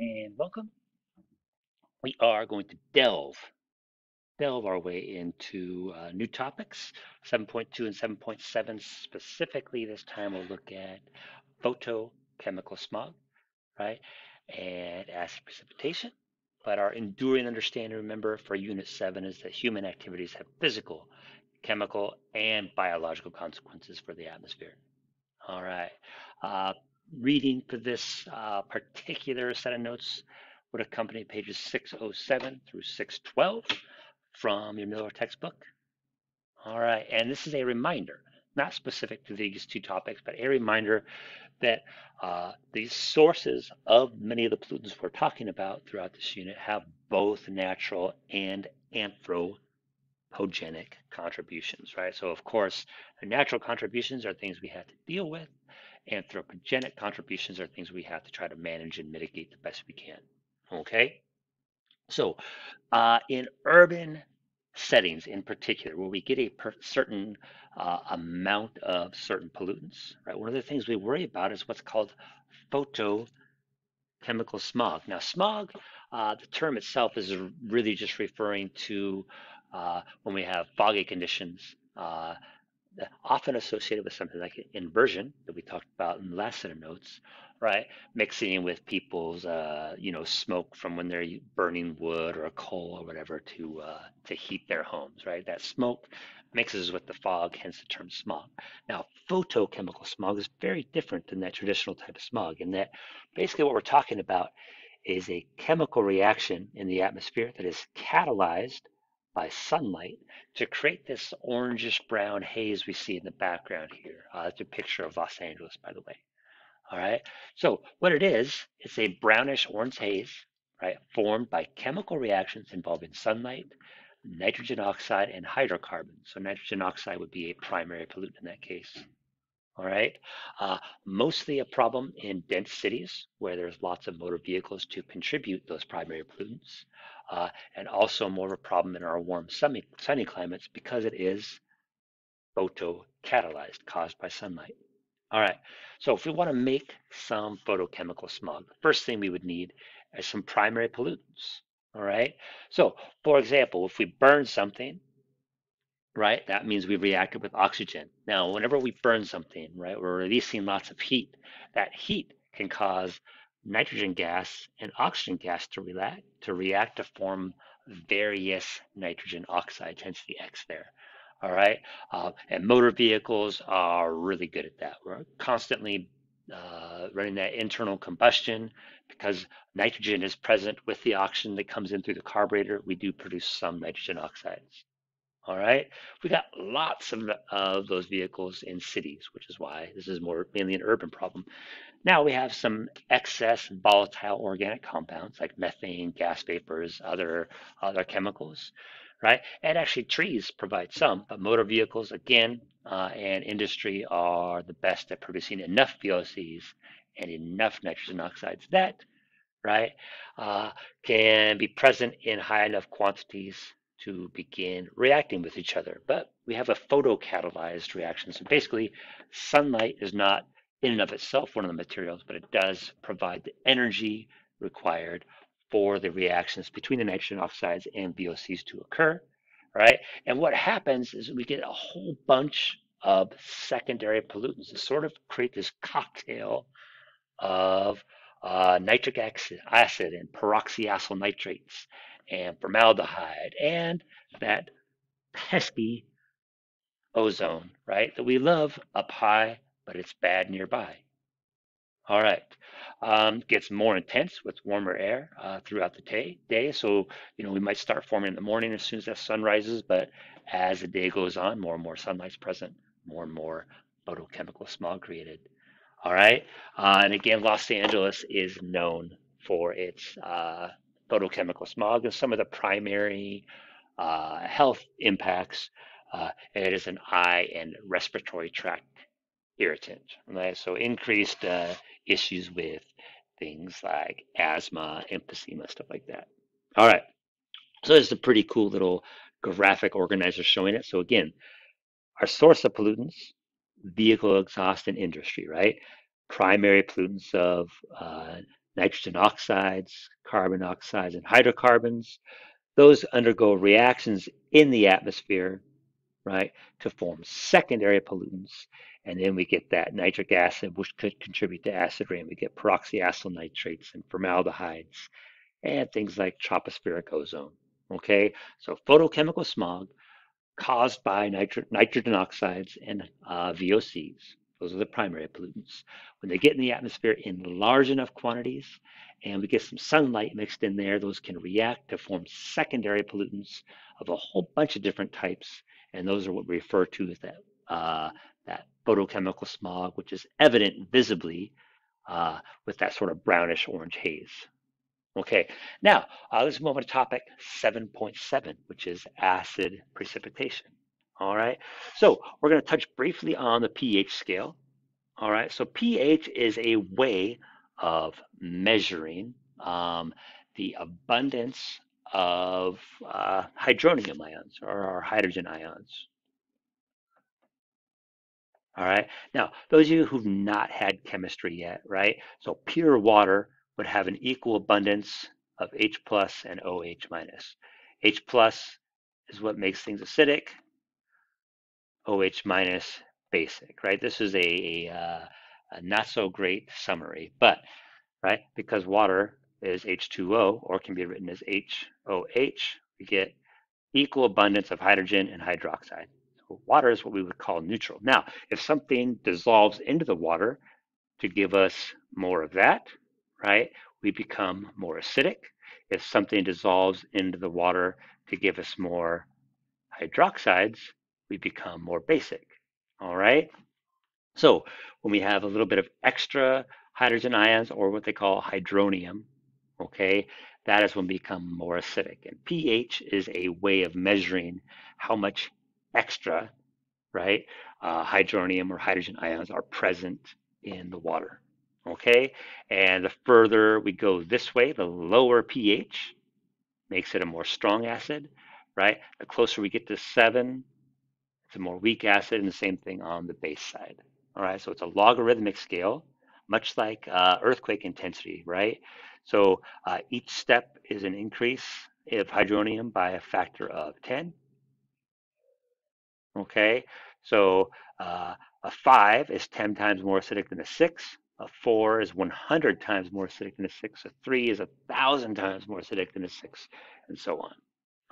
and welcome. We are going to delve delve our way into uh, new topics, 7.2 and 7.7 specifically. This time we'll look at photochemical smog, right, and acid precipitation. But our enduring understanding, remember, for Unit 7 is that human activities have physical, chemical, and biological consequences for the atmosphere. All right. Uh, reading for this uh, particular set of notes would accompany pages 607 through 612 from your Miller textbook. All right, and this is a reminder, not specific to these two topics, but a reminder that uh, these sources of many of the pollutants we're talking about throughout this unit have both natural and anthropogenic contributions, right? So of course, the natural contributions are things we have to deal with, Anthropogenic contributions are things we have to try to manage and mitigate the best we can. Okay? So, uh, in urban settings in particular, where we get a certain uh, amount of certain pollutants, right? One of the things we worry about is what's called photochemical smog. Now, smog, uh, the term itself is really just referring to uh, when we have foggy conditions uh, often associated with something like inversion that we talked about in the last set of notes, right? Mixing with people's, uh, you know, smoke from when they're burning wood or coal or whatever to uh, to heat their homes, right? That smoke mixes with the fog, hence the term smog. Now, photochemical smog is very different than that traditional type of smog in that basically what we're talking about is a chemical reaction in the atmosphere that is catalyzed by sunlight to create this orangish brown haze we see in the background here. Uh, it's a picture of Los Angeles, by the way. All right. So what it is, it's a brownish orange haze, right, formed by chemical reactions involving sunlight, nitrogen oxide, and hydrocarbons. So nitrogen oxide would be a primary pollutant in that case. All right. Uh, mostly a problem in dense cities where there's lots of motor vehicles to contribute those primary pollutants uh, and also more of a problem in our warm sunny, sunny climates because it is photocatalyzed, caused by sunlight. All right, so if we want to make some photochemical smog, the first thing we would need is some primary pollutants. All right, so for example, if we burn something, right, that means we reacted with oxygen. Now, whenever we burn something, right, we're releasing lots of heat. That heat can cause nitrogen gas and oxygen gas to react to react to form various nitrogen oxides, hence the X there. All right, uh, and motor vehicles are really good at that. We're constantly uh, running that internal combustion because nitrogen is present with the oxygen that comes in through the carburetor. We do produce some nitrogen oxides. All right, we got lots of, of those vehicles in cities, which is why this is more mainly an urban problem. Now we have some excess volatile organic compounds like methane, gas vapors, other other chemicals, right? And actually trees provide some, but motor vehicles again uh, and industry are the best at producing enough VOCs and enough nitrogen oxides that, right, uh, can be present in high enough quantities to begin reacting with each other. But we have a photocatalyzed reaction. So basically, sunlight is not in and of itself one of the materials, but it does provide the energy required for the reactions between the nitrogen oxides and VOCs to occur, right? And what happens is we get a whole bunch of secondary pollutants that sort of create this cocktail of uh, nitric acid and peroxyacyl nitrates and formaldehyde and that pesky ozone, right? That we love up high but it's bad nearby. All right. Um, gets more intense with warmer air uh, throughout the day, day. So, you know, we might start forming in the morning as soon as the sun rises, but as the day goes on, more and more sunlight's present, more and more photochemical smog created. All right. Uh, and again, Los Angeles is known for its uh, photochemical smog and some of the primary uh, health impacts. Uh, it is an eye and respiratory tract irritant, right? So increased uh, issues with things like asthma, emphysema, stuff like that. All right. So this is a pretty cool little graphic organizer showing it. So again, our source of pollutants, vehicle exhaust and industry, right? Primary pollutants of uh, nitrogen oxides, carbon oxides, and hydrocarbons. Those undergo reactions in the atmosphere, right, to form secondary pollutants. And then we get that nitric acid, which could contribute to acid rain. We get peroxyacyl nitrates and formaldehydes and things like tropospheric ozone. Okay, so photochemical smog caused by nitro nitrogen oxides and uh, VOCs. Those are the primary pollutants. When they get in the atmosphere in large enough quantities and we get some sunlight mixed in there, those can react to form secondary pollutants of a whole bunch of different types. And those are what we refer to as that, uh, that photochemical smog, which is evident visibly uh, with that sort of brownish orange haze. Okay, now uh, let's move on to topic 7.7, which is acid precipitation. All right, so we're going to touch briefly on the pH scale. All right, so pH is a way of measuring um, the abundance of uh, hydronium ions or hydrogen ions. All right, now those of you who've not had chemistry yet, right? So pure water would have an equal abundance of H plus and OH minus. H plus is what makes things acidic. OH minus basic, right? This is a, a, uh, a not so great summary, but right, because water is H2O or can be written as HOH, we get equal abundance of hydrogen and hydroxide. So water is what we would call neutral. Now, if something dissolves into the water to give us more of that, right, we become more acidic. If something dissolves into the water to give us more hydroxides, we become more basic. All right. So when we have a little bit of extra hydrogen ions or what they call hydronium, okay, that is when we become more acidic. And pH is a way of measuring how much extra, right, uh, hydronium or hydrogen ions are present in the water okay? And the further we go this way, the lower pH makes it a more strong acid, right? The closer we get to seven, it's more weak acid, and the same thing on the base side, all right? So it's a logarithmic scale, much like uh, earthquake intensity, right? So uh, each step is an increase of hydronium by a factor of 10, okay? So uh, a five is 10 times more acidic than a six. A four is 100 times more acidic than a six. A three is a thousand times more acidic than a six, and so on.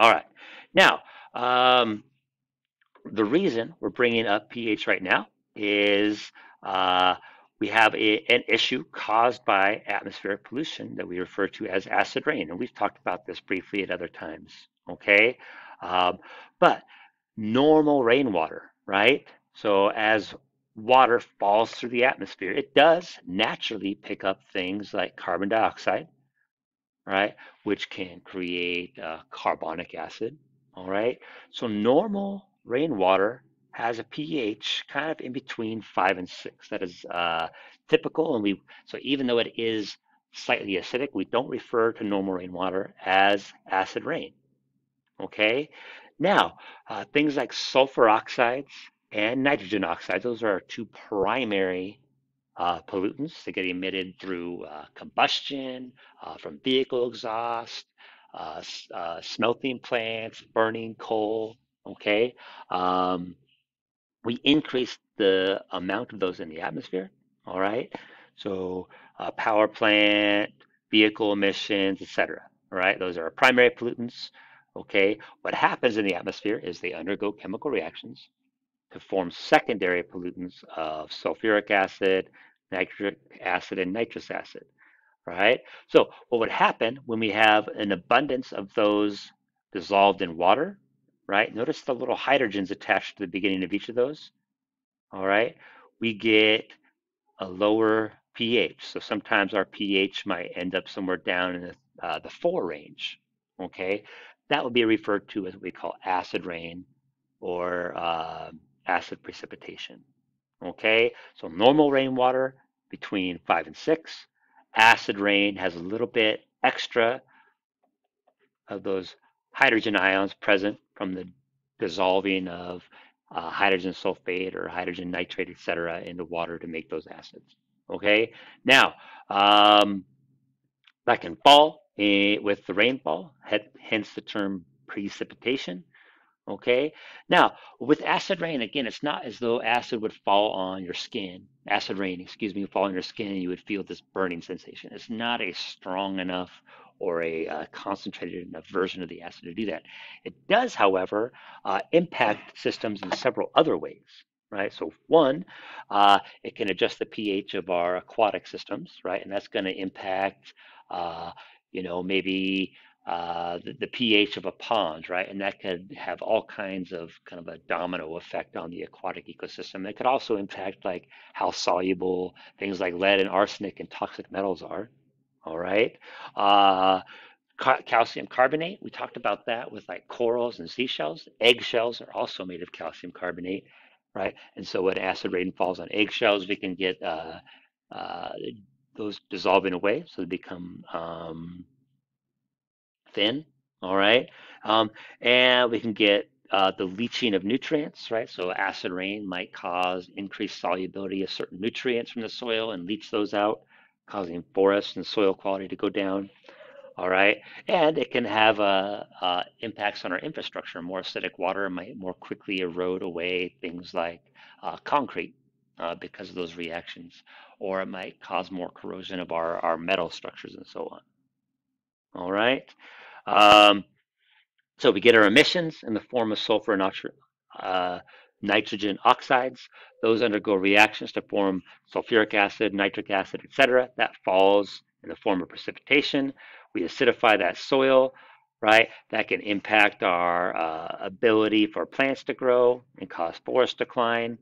All right. Now, um, the reason we're bringing up pH right now is uh, we have a, an issue caused by atmospheric pollution that we refer to as acid rain. And we've talked about this briefly at other times. Okay. Um, but normal rainwater, right? So as water falls through the atmosphere, it does naturally pick up things like carbon dioxide, right, which can create uh, carbonic acid. All right. So normal rainwater has a pH kind of in between five and six. That is uh, typical, and we so even though it is slightly acidic, we don't refer to normal rainwater as acid rain. Okay. Now, uh, things like sulfur oxides and nitrogen oxides. Those are our two primary uh, pollutants that get emitted through uh, combustion, uh, from vehicle exhaust, uh, smelting plants, burning coal. Okay, um, we increase the amount of those in the atmosphere. All right, so uh, power plant, vehicle emissions, etc. All right, those are primary pollutants. Okay, what happens in the atmosphere is they undergo chemical reactions to form secondary pollutants of sulfuric acid, nitric acid, and nitrous acid, right? So what would happen when we have an abundance of those dissolved in water, right? Notice the little hydrogens attached to the beginning of each of those, all right? We get a lower pH. So sometimes our pH might end up somewhere down in the, uh, the four range, okay? That would be referred to as what we call acid rain or uh, acid precipitation. Okay, so normal rainwater between five and six. Acid rain has a little bit extra of those hydrogen ions present from the dissolving of uh, hydrogen sulfate or hydrogen nitrate, et cetera, in the water to make those acids. Okay, now um, that can fall eh, with the rainfall, hence the term precipitation. Okay. Now, with acid rain, again, it's not as though acid would fall on your skin. Acid rain, excuse me, fall on your skin and you would feel this burning sensation. It's not a strong enough or a uh, concentrated enough version of the acid to do that. It does, however, uh, impact systems in several other ways, right? So one, uh, it can adjust the pH of our aquatic systems, right? And that's going to impact, uh, you know, maybe uh, the, the, pH of a pond, right? And that could have all kinds of kind of a domino effect on the aquatic ecosystem. It could also impact like how soluble things like lead and arsenic and toxic metals are. All right. Uh, ca calcium carbonate, we talked about that with like corals and seashells. Eggshells are also made of calcium carbonate, right? And so when acid rain falls on eggshells, we can get uh, uh, those dissolving away, so they become um, thin, all right? Um, and we can get uh, the leaching of nutrients, right? So acid rain might cause increased solubility of certain nutrients from the soil and leach those out, causing forest and soil quality to go down. All right, and it can have uh, uh, impacts on our infrastructure. More acidic water might more quickly erode away things like uh, concrete uh, because of those reactions, or it might cause more corrosion of our, our metal structures and so on. All right. Um, so we get our emissions in the form of sulfur and uh, nitrogen oxides. Those undergo reactions to form sulfuric acid, nitric acid, etc. That falls in the form of precipitation. We acidify that soil, right? That can impact our uh, ability for plants to grow and cause forest decline,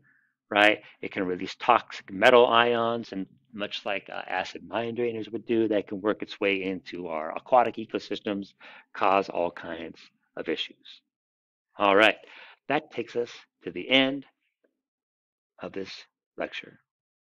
right? It can release toxic metal ions and much like uh, acid mine drainage would do, that can work its way into our aquatic ecosystems, cause all kinds of issues. All right, that takes us to the end of this lecture.